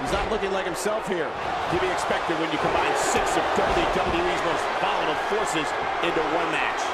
He's not looking like himself here. To be expected when you combine six of WWE's most volatile forces into one match.